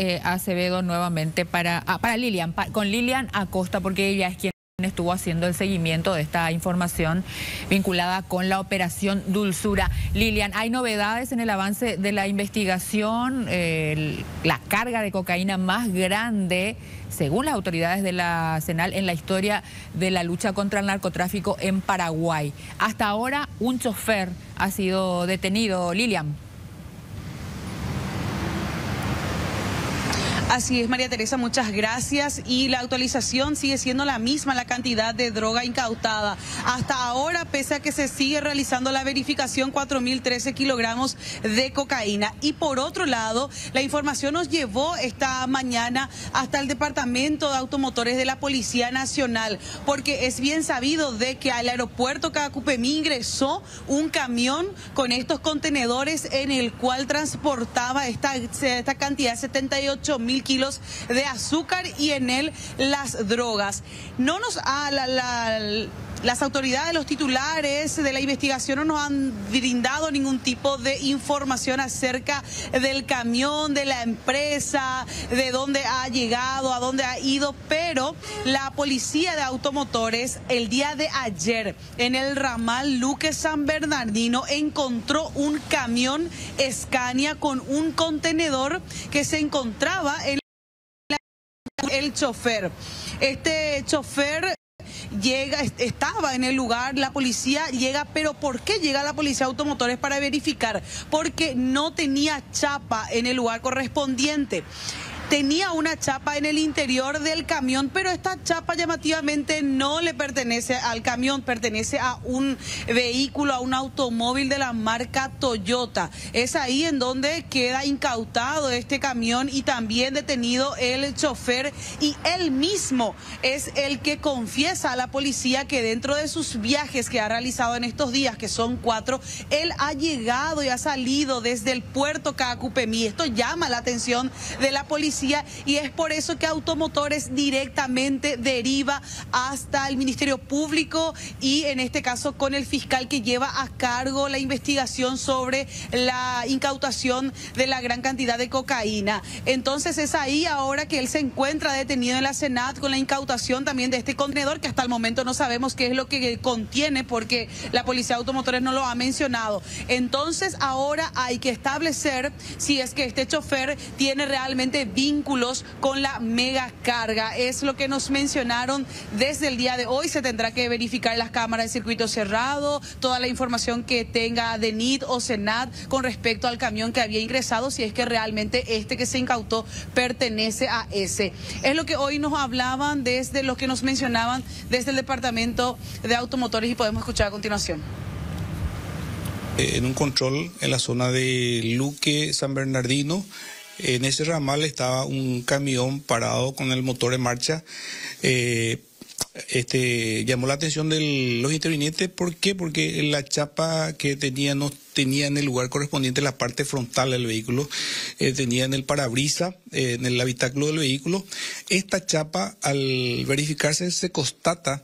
eh, Acevedo nuevamente para, ah, para Lilian, con Lilian Acosta, porque ella es quien estuvo haciendo el seguimiento de esta información vinculada con la operación Dulzura. Lilian, ¿hay novedades en el avance de la investigación? la carga de cocaína más grande, según las autoridades de la CENAL, en la historia de la lucha contra el narcotráfico en Paraguay. Hasta ahora, un chofer ha sido detenido. Lilian. Así es, María Teresa, muchas gracias. Y la actualización sigue siendo la misma, la cantidad de droga incautada. Hasta ahora, pese a que se sigue realizando la verificación, 4.013 kilogramos de cocaína. Y por otro lado, la información nos llevó esta mañana hasta el Departamento de Automotores de la Policía Nacional, porque es bien sabido de que al aeropuerto Cacupemí ingresó un camión con estos contenedores en el cual transportaba esta, esta cantidad, 78 mil kilos de azúcar y en él las drogas. No nos ha las autoridades, los titulares de la investigación no nos han brindado ningún tipo de información acerca del camión, de la empresa, de dónde ha llegado, a dónde ha ido, pero la policía de automotores el día de ayer en el ramal Luque San Bernardino encontró un camión Scania con un contenedor que se encontraba en el chofer. Este chofer llega, estaba en el lugar, la policía llega, pero ¿por qué llega la policía automotores para verificar? Porque no tenía chapa en el lugar correspondiente tenía una chapa en el interior del camión, pero esta chapa llamativamente no le pertenece al camión, pertenece a un vehículo, a un automóvil de la marca Toyota. Es ahí en donde queda incautado este camión y también detenido el chofer y él mismo es el que confiesa a la policía que dentro de sus viajes que ha realizado en estos días, que son cuatro, él ha llegado y ha salido desde el puerto Cacupemí. Esto llama la atención de la policía y es por eso que Automotores directamente deriva hasta el Ministerio Público y en este caso con el fiscal que lleva a cargo la investigación sobre la incautación de la gran cantidad de cocaína. Entonces es ahí ahora que él se encuentra detenido en la Senat con la incautación también de este contenedor que hasta el momento no sabemos qué es lo que contiene porque la Policía de Automotores no lo ha mencionado. Entonces ahora hay que establecer si es que este chofer tiene realmente vínculos con la mega carga. Es lo que nos mencionaron desde el día de hoy. Se tendrá que verificar las cámaras de circuito cerrado, toda la información que tenga DENIT o SENAT con respecto al camión que había ingresado, si es que realmente este que se incautó pertenece a ese. Es lo que hoy nos hablaban desde lo que nos mencionaban desde el Departamento de Automotores y podemos escuchar a continuación eh, en un control en la zona de Luque, San Bernardino, en ese ramal estaba un camión parado con el motor en marcha. Eh, este, llamó la atención de los intervinientes. ¿Por qué? Porque la chapa que tenía no tenía en el lugar correspondiente la parte frontal del vehículo, eh, tenía en el parabrisa, eh, en el habitáculo del vehículo. Esta chapa, al verificarse, se constata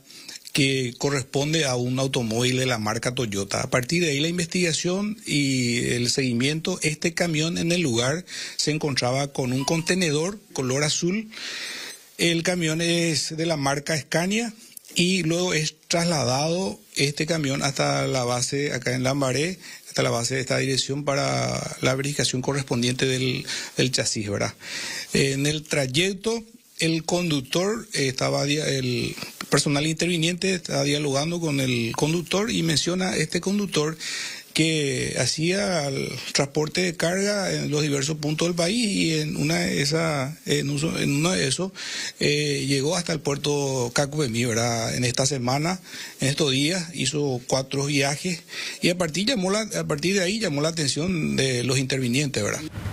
que corresponde a un automóvil de la marca Toyota. A partir de ahí la investigación y el seguimiento, este camión en el lugar se encontraba con un contenedor color azul. El camión es de la marca Scania y luego es trasladado este camión hasta la base acá en Lambaré, hasta la base de esta dirección para la verificación correspondiente del, chasis, ¿verdad? En el trayecto el conductor estaba el personal interviniente está dialogando con el conductor y menciona este conductor que hacía el transporte de carga en los diversos puntos del país y en una de esas, en, uno de esos eh, llegó hasta el puerto Cacupemí, ¿verdad? En esta semana, en estos días, hizo cuatro viajes y a partir, llamó la, a partir de ahí llamó la atención de los intervinientes, ¿verdad?